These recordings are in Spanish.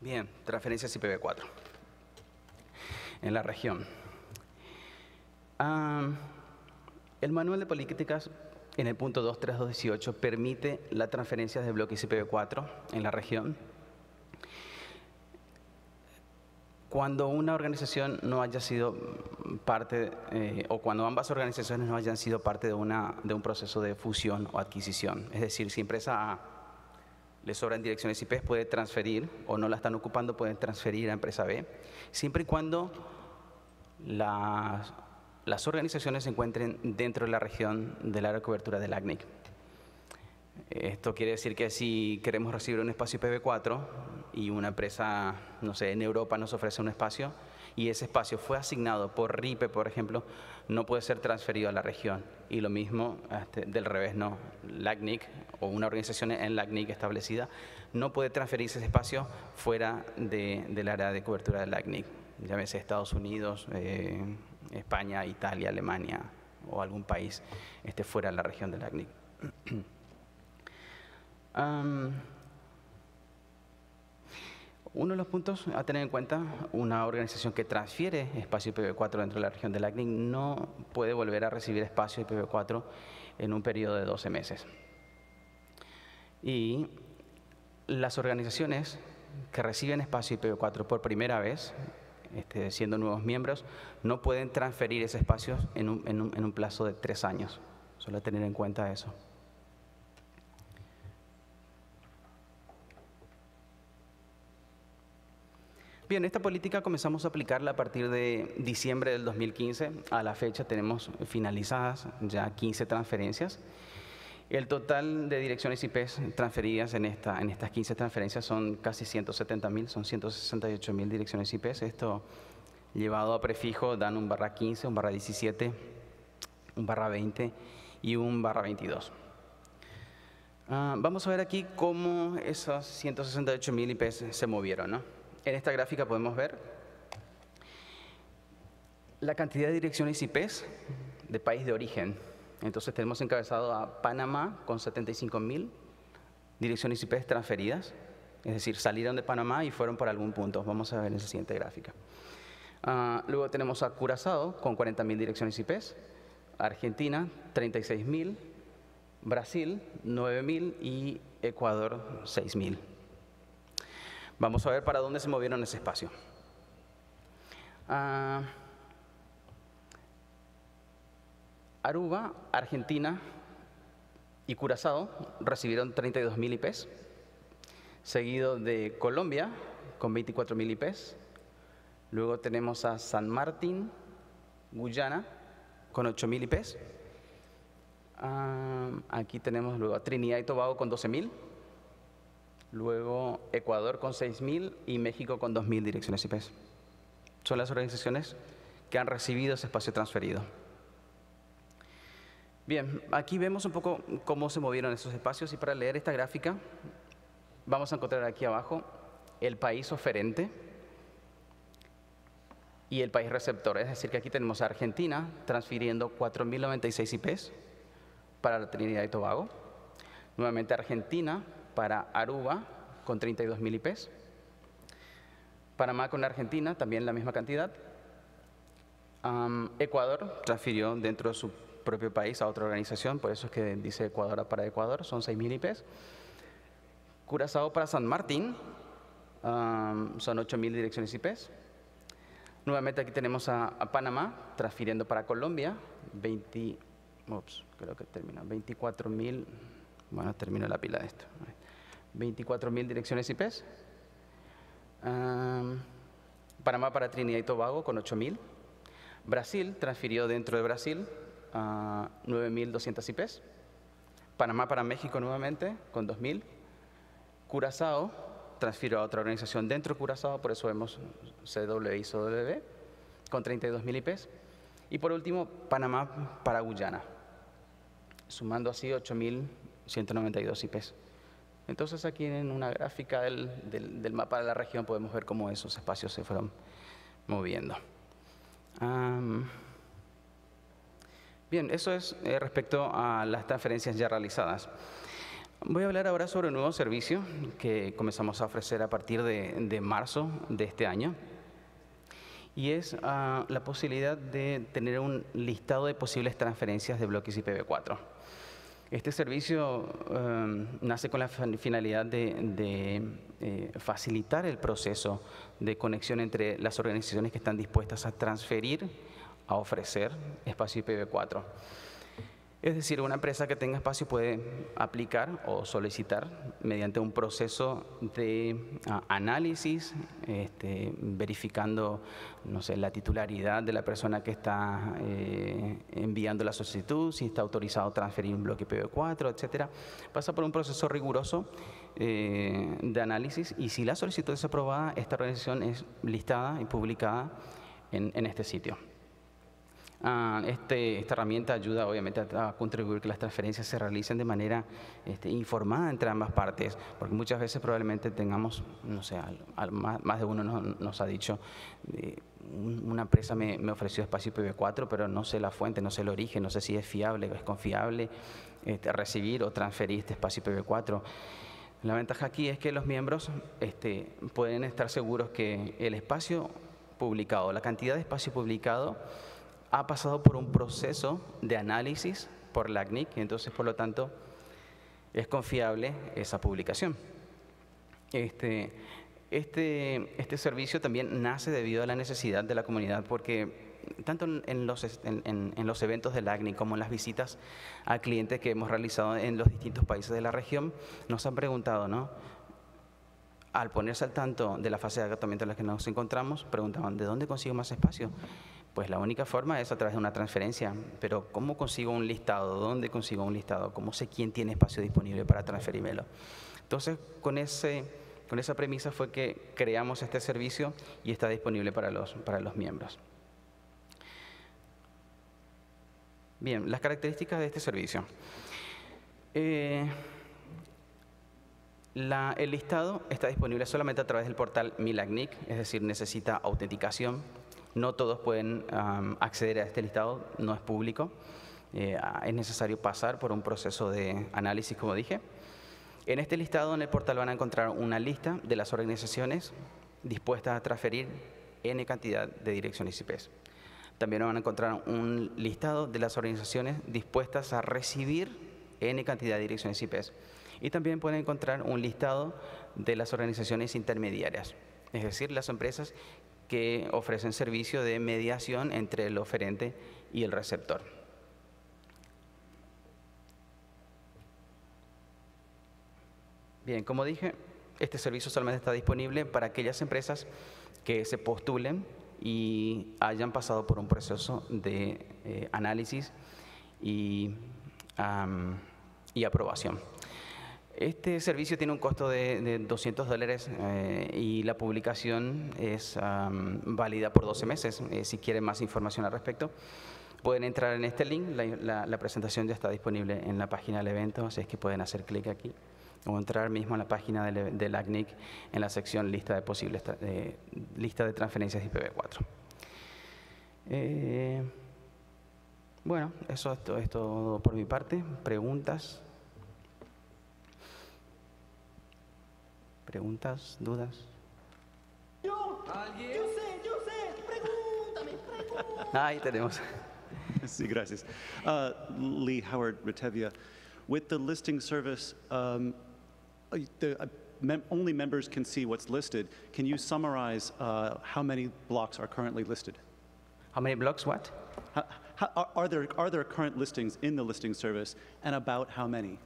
Bien, transferencias IPv4 en la región. El manual de políticas en el punto 23218 permite la transferencia de bloques IPv4 en la región cuando una organización no haya sido parte, eh, o cuando ambas organizaciones no hayan sido parte de, una, de un proceso de fusión o adquisición. Es decir, si empresa A le sobran direcciones IP, puede transferir, o no la están ocupando, pueden transferir a empresa B, siempre y cuando las, las organizaciones se encuentren dentro de la región del área de cobertura del ACNIC. Esto quiere decir que si queremos recibir un espacio IPv4 y una empresa, no sé, en Europa nos ofrece un espacio y ese espacio fue asignado por RIPE, por ejemplo, no puede ser transferido a la región. Y lo mismo este, del revés, no. LACNIC o una organización en LACNIC establecida no puede transferirse ese espacio fuera del área de cobertura del LACNIC, llámese Estados Unidos, eh, España, Italia, Alemania o algún país esté fuera de la región del LACNIC. uno de los puntos a tener en cuenta, una organización que transfiere espacio IPv4 dentro de la región del ACNIC no puede volver a recibir espacio IPv4 en un periodo de 12 meses. Y las organizaciones que reciben espacio IPv4 por primera vez, este, siendo nuevos miembros, no pueden transferir ese espacio en un, en un plazo de tres años. Solo tener en cuenta eso. Bien, esta política comenzamos a aplicarla a partir de diciembre del 2015. A la fecha tenemos finalizadas ya 15 transferencias. El total de direcciones IP transferidas en, esta, en estas 15 transferencias son casi 170 mil, son 168 mil direcciones IP. Esto llevado a prefijo dan un barra 15, un barra 17, un barra 20 y un barra 22. Ah, vamos a ver aquí cómo esas 168 mil IPs se movieron. ¿no? En esta gráfica podemos ver la cantidad de direcciones IPs de país de origen. Entonces tenemos encabezado a Panamá con 75 mil direcciones IP transferidas, es decir, salieron de Panamá y fueron por algún punto. Vamos a ver en la siguiente gráfica. Ah, luego tenemos a Curazao con 40 mil direcciones IP, Argentina 36 mil, Brasil 9 mil y Ecuador 6 mil. Vamos a ver para dónde se movieron ese espacio. Ah, Aruba, Argentina y Curazao recibieron 32.000 IPs, seguido de Colombia con 24.000 IPs. Luego tenemos a San Martín, Guyana, con 8.000 IPs. Ah, aquí tenemos luego a Trinidad y Tobago con 12.000 luego Ecuador con 6.000 y México con 2.000 direcciones IP. Son las organizaciones que han recibido ese espacio transferido. Bien, aquí vemos un poco cómo se movieron esos espacios y para leer esta gráfica vamos a encontrar aquí abajo el país oferente y el país receptor. Es decir, que aquí tenemos a Argentina transfiriendo 4.096 IPs para la Trinidad y Tobago. Nuevamente Argentina para Aruba con 32.000 IPs. Panamá con Argentina, también la misma cantidad. Ecuador transfirió dentro de su propio país a otra organización, por eso es que dice Ecuador para Ecuador, son 6.000 IPs. Curazao para San Martín, son 8.000 direcciones IPs. Nuevamente aquí tenemos a, Panamá transfiriendo para Colombia, 20, creo que termina, 24.000 bueno, termino la pila de esto. 24.000 direcciones IPs. Panamá para Trinidad y Tobago con 8.000. Brasil transfirió dentro de Brasil a 9.200 IPs. Panamá para México nuevamente con 2.000. Curazao transfirió a otra organización dentro de Curazao, por eso vemos CW y CW con 32.000 IPs. Y por último, Panamá para Guyana, sumando así 8.000 192 IPs. Entonces aquí en una gráfica del, del, mapa de la región podemos ver cómo esos espacios se fueron moviendo. bien, eso es eh, respecto a las transferencias ya realizadas. Voy a hablar ahora sobre un nuevo servicio que comenzamos a ofrecer a partir de, marzo de este año y es ah, la posibilidad de tener un listado de posibles transferencias de bloques IPv4. Este servicio em, nace con la finalidad de, eh, facilitar el proceso de conexión entre las organizaciones que están dispuestas a transferir, a ofrecer espacio IPv4. Es decir, una empresa que tenga espacio puede aplicar o solicitar mediante un proceso de análisis, este, verificando, no sé, la titularidad de la persona que está eh, enviando la solicitud, si está autorizado a transferir un bloque IPv4, etcétera. Pasa por un proceso riguroso eh, de análisis y si la solicitud es aprobada, esta organización es listada y publicada en este sitio. Ah, este, esta herramienta ayuda obviamente a, contribuir que las transferencias se realicen de manera este, informada entre ambas partes, porque muchas veces probablemente tengamos, no sé, más, de uno nos, ha dicho, una empresa me, ofreció espacio IPv4, pero no sé la fuente, no sé el origen, no sé si es fiable es confiable este, recibir o transferir este espacio IPv4. La ventaja aquí es que los miembros este, pueden estar seguros que el espacio publicado, la cantidad de espacio publicado, ha pasado por un proceso de análisis por la ACNIC entonces, por lo tanto, es confiable esa publicación. Este, este, este servicio también nace debido a la necesidad de la comunidad porque tanto en los, en, los eventos del ACNI como en las visitas a clientes que hemos realizado en los distintos países de la región, nos han preguntado, ¿no? Al ponerse al tanto de la fase de agotamiento en la que nos encontramos, preguntaban, ¿de dónde consigo más espacio? Pues la única forma es a través de una transferencia. Pero ¿cómo consigo un listado? ¿Dónde consigo un listado? ¿Cómo sé quién tiene espacio disponible para transferírmelo? Entonces, con, ese, con esa premisa fue que creamos este servicio y está disponible para los, para los miembros. Bien, las características de este servicio. Eh, el listado está disponible solamente a través del portal Milagnic, es decir, necesita autenticación no todos pueden acceder a este listado, no es público. Eh, es necesario pasar por un proceso de análisis, como dije. En este listado, en el portal, van a encontrar una lista de las organizaciones dispuestas a transferir N cantidad de direcciones IP. También van a encontrar un listado de las organizaciones dispuestas a recibir N cantidad de direcciones IP. Y también pueden encontrar un listado de las organizaciones intermediarias, es decir, las empresas que ofrecen servicio de mediación entre el oferente y el receptor. Bien, como dije, este servicio solamente está disponible para aquellas empresas que se postulen y hayan pasado por un proceso de eh, análisis y, y aprobación. Este servicio tiene un costo de, 200 dólares eh, y la publicación es válida por 12 meses. Eh, si quieren más información al respecto, pueden entrar en este link. La, presentación ya está disponible en la página del evento, así es que pueden hacer clic aquí o entrar mismo en la página del, del ACNIC en la sección lista de posibles lista de transferencias IPv4. Eh, bueno, eso es todo por mi parte. ¿Preguntas? ¿Preguntas? ¿Dudas? Yo, ¿Alguien? yo sé, yo sé, pregúntame, pregúntame. Ahí tenemos. Sí, gracias. Uh, Lee Howard Retevia. With the listing service, um, the, uh, mem only members can see what's listed. Can you summarize uh, how many blocks are currently listed? How many blocks, what? How, how, are, there, are there current listings in the listing service, and about how many?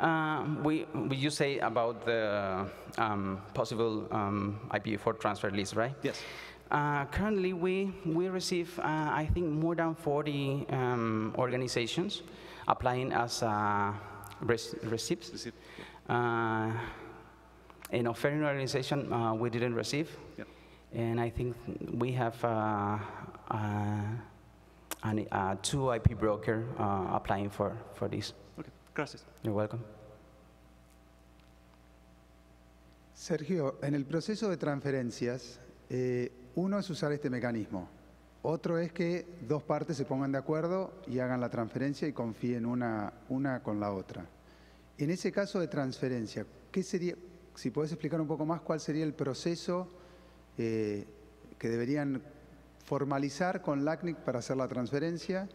Uh, we, we you say about the um, possible um, IPv4 transfer list, right? Yes. Uh, currently, we, we receive, uh, I think, more than 40 um, organizations applying as uh, receipts. Receipt. Uh, in a foreign organization, uh, we didn't receive. Yep. And I think we have uh, an, two IP broker applying for, for this. Gracias. You're welcome. Sergio, en el proceso de transferencias, eh, uno es usar este mecanismo. Otro es que dos partes se pongan de acuerdo y hagan la transferencia y confíen una, una con la otra. En ese caso de transferencia, ¿qué sería, si podés explicar un poco más cuál sería el proceso eh, que deberían formalizar con LACNIC para hacer la transferencia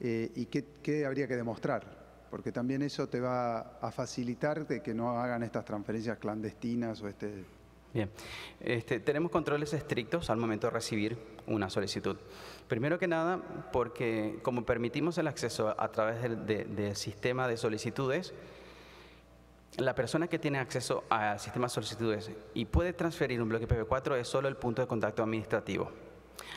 eh, y qué, habría que demostrar? Porque también eso te va a facilitar de que no hagan estas transferencias clandestinas o este... Bien, este, tenemos controles estrictos al momento de recibir una solicitud. Primero que nada, porque como permitimos el acceso a través del, de- del sistema de solicitudes, la persona que tiene acceso al sistema de solicitudes y puede transferir un bloque PP4 es solo el punto de contacto administrativo.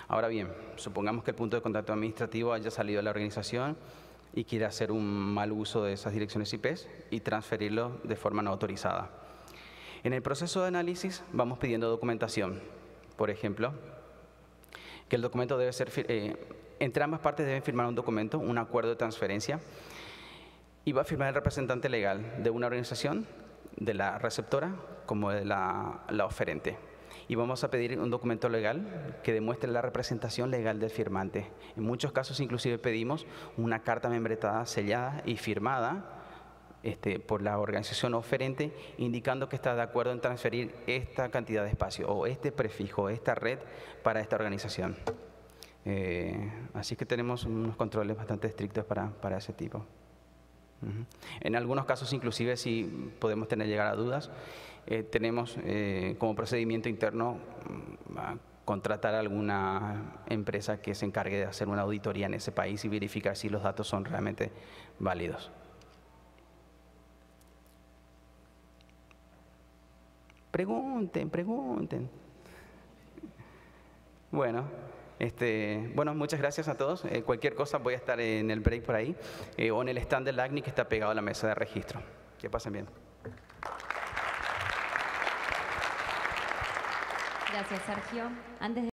Ahora bien, supongamos que el punto de contacto administrativo haya salido de la organización y quiere hacer un mal uso de esas direcciones IP y transferirlo de forma no autorizada. En el proceso de análisis vamos pidiendo documentación. Por ejemplo, que el documento debe ser, eh, entre ambas partes deben firmar un documento, un acuerdo de transferencia, y va a firmar el representante legal de una organización, de la receptora, como de la, oferente. Y vamos a pedir un documento legal que demuestre la representación legal del firmante. En muchos casos inclusive pedimos una carta membretada sellada y firmada este, por la organización oferente, indicando que está de acuerdo en transferir esta cantidad de espacio o este prefijo, esta red para esta organización. Eh, así que tenemos unos controles bastante estrictos para, para ese tipo. En algunos casos, inclusive, si podemos tener llegar a dudas, eh, tenemos eh, como procedimiento interno mm, contratar a alguna empresa que se encargue de hacer una auditoría en ese país y verificar si los datos son realmente válidos. Pregunten, pregunten. Bueno, este, bueno, muchas gracias a todos. Eh, cualquier cosa voy a estar en el break por ahí eh, o en el stand del ACNI que está pegado a la mesa de registro. Que pasen bien. Gracias, Sergio. Antes